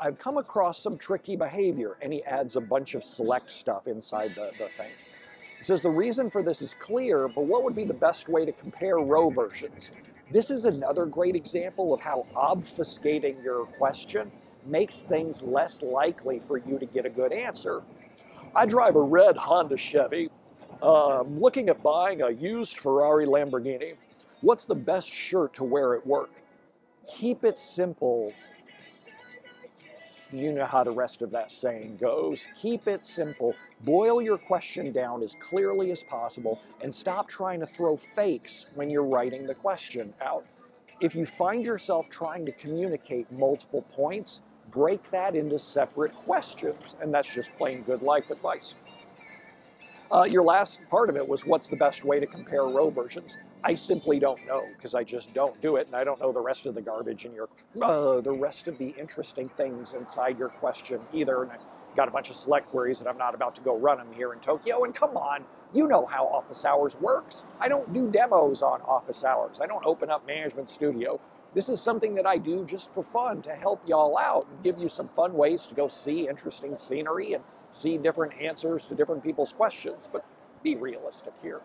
I've come across some tricky behavior, and he adds a bunch of select stuff inside the, the thing. He says the reason for this is clear, but what would be the best way to compare row versions? This is another great example of how obfuscating your question makes things less likely for you to get a good answer. I drive a red Honda Chevy. I'm looking at buying a used Ferrari Lamborghini. What's the best shirt to wear at work? Keep it simple you know how the rest of that saying goes. Keep it simple. Boil your question down as clearly as possible and stop trying to throw fakes when you're writing the question out. If you find yourself trying to communicate multiple points, break that into separate questions. And that's just plain good life advice. Uh, your last part of it was what's the best way to compare row versions? I simply don't know because I just don't do it, and I don't know the rest of the garbage in your, uh, the rest of the interesting things inside your question either. And I've got a bunch of select queries that I'm not about to go run them here in Tokyo. And come on, you know how Office Hours works. I don't do demos on Office Hours. I don't open up Management Studio. This is something that I do just for fun to help y'all out and give you some fun ways to go see interesting scenery and see different answers to different people's questions, but be realistic here.